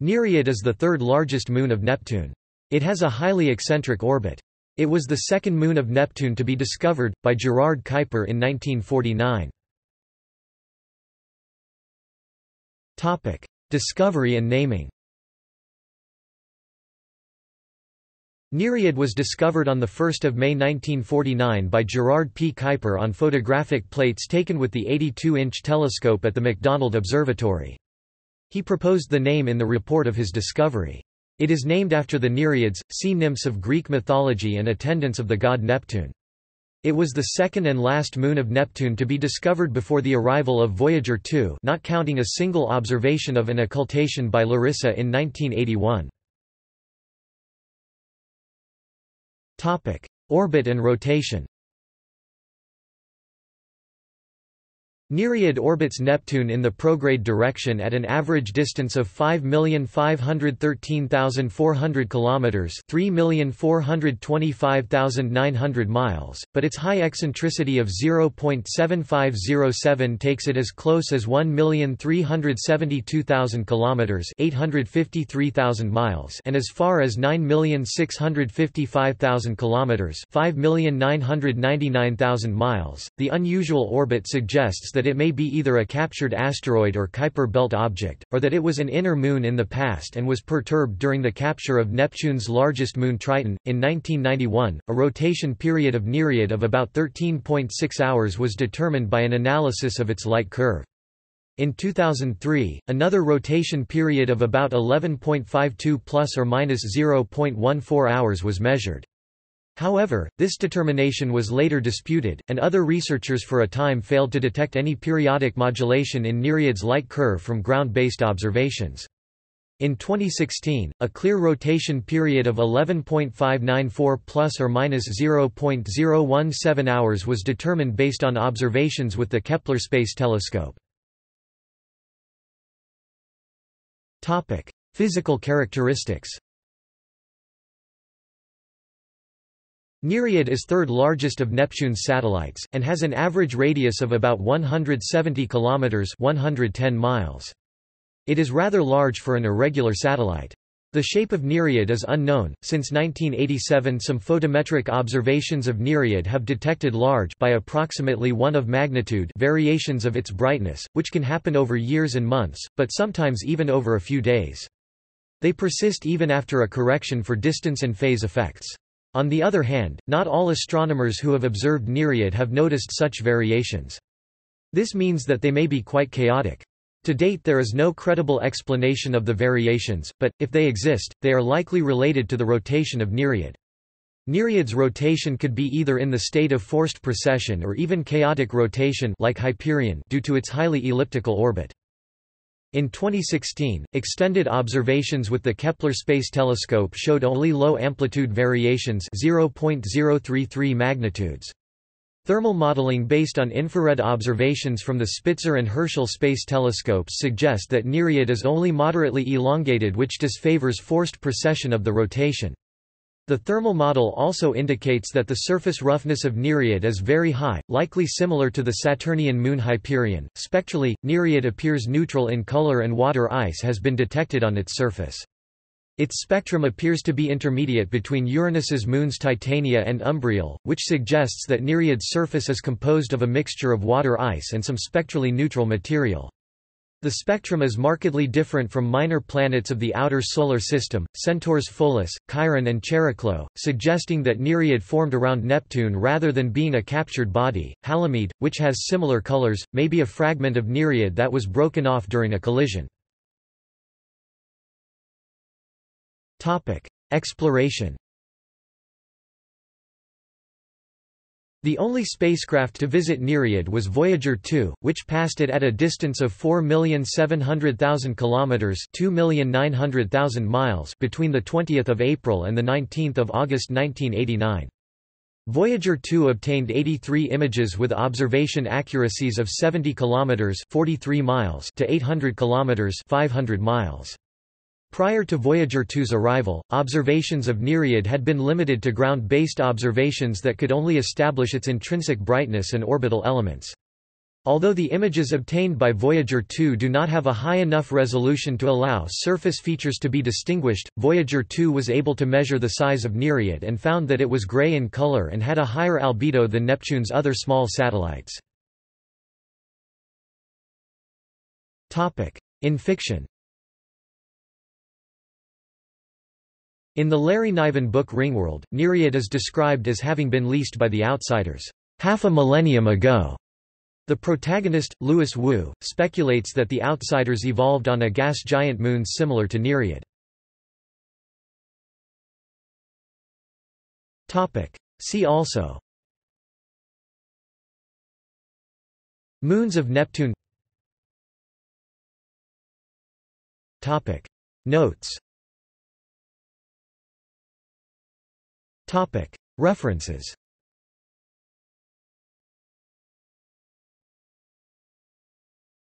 Nereid is the third largest moon of Neptune. It has a highly eccentric orbit. It was the second moon of Neptune to be discovered, by Gerard Kuiper in 1949. Discovery and naming Nereid was discovered on 1 May 1949 by Gerard P. Kuiper on photographic plates taken with the 82-inch telescope at the McDonald Observatory. He proposed the name in the report of his discovery. It is named after the Nereids, sea nymphs of Greek mythology and attendants of the god Neptune. It was the second and last moon of Neptune to be discovered before the arrival of Voyager 2 not counting a single observation of an occultation by Larissa in 1981. Orbit and rotation Nereid orbits Neptune in the prograde direction at an average distance of 5,513,400 kilometers, 3,425,900 miles, but its high eccentricity of 0.7507 takes it as close as 1,372,000 kilometers, 853,000 miles, and as far as 9,655,000 kilometers, 5,999,000 miles. The unusual orbit suggests that it may be either a captured asteroid or Kuiper belt object, or that it was an inner moon in the past and was perturbed during the capture of Neptune's largest moon Triton. In 1991, a rotation period of Nereid of about 13.6 hours was determined by an analysis of its light curve. In 2003, another rotation period of about 11.52 plus or minus 0.14 hours was measured. However, this determination was later disputed, and other researchers for a time failed to detect any periodic modulation in Nereid's light curve from ground-based observations. In 2016, a clear rotation period of 11.594 plus or minus 0.017 hours was determined based on observations with the Kepler Space Telescope. Topic: Physical characteristics. Nereid is third largest of Neptune's satellites, and has an average radius of about 170 km 110 miles. It is rather large for an irregular satellite. The shape of Nereid is unknown. Since 1987, some photometric observations of Nereid have detected large by approximately 1 of magnitude variations of its brightness, which can happen over years and months, but sometimes even over a few days. They persist even after a correction for distance and phase effects. On the other hand, not all astronomers who have observed Nereid have noticed such variations. This means that they may be quite chaotic. To date there is no credible explanation of the variations, but, if they exist, they are likely related to the rotation of Nereid. Nereid's rotation could be either in the state of forced precession or even chaotic rotation like Hyperion due to its highly elliptical orbit. In 2016, extended observations with the Kepler Space Telescope showed only low-amplitude variations 0.033 magnitudes. Thermal modeling based on infrared observations from the Spitzer and Herschel space telescopes suggest that Nereid is only moderately elongated which disfavors forced precession of the rotation. The thermal model also indicates that the surface roughness of Nereid is very high, likely similar to the Saturnian moon Hyperion. Spectrally, Nereid appears neutral in color and water ice has been detected on its surface. Its spectrum appears to be intermediate between Uranus's moons Titania and Umbriel, which suggests that Nereid's surface is composed of a mixture of water ice and some spectrally neutral material. The spectrum is markedly different from minor planets of the outer solar system, Centaurs Pholus, Chiron and Chariklo, suggesting that Nereid formed around Neptune rather than being a captured body. Halimede, which has similar colors, may be a fragment of Nereid that was broken off during a collision. Topic: Exploration The only spacecraft to visit Nereid was Voyager 2, which passed it at a distance of 4,700,000 kilometers (2,900,000 miles) between the 20th of April and the 19th of August 1989. Voyager 2 obtained 83 images with observation accuracies of 70 kilometers (43 miles) to 800 kilometers (500 miles). Prior to Voyager 2's arrival, observations of Nereid had been limited to ground-based observations that could only establish its intrinsic brightness and orbital elements. Although the images obtained by Voyager 2 do not have a high enough resolution to allow surface features to be distinguished, Voyager 2 was able to measure the size of Nereid and found that it was gray in color and had a higher albedo than Neptune's other small satellites. In fiction In the Larry Niven book Ringworld, Nereid is described as having been leased by the Outsiders half a millennium ago. The protagonist, Louis Wu, speculates that the Outsiders evolved on a gas giant moon similar to Nereid. See also Moons of Neptune Notes References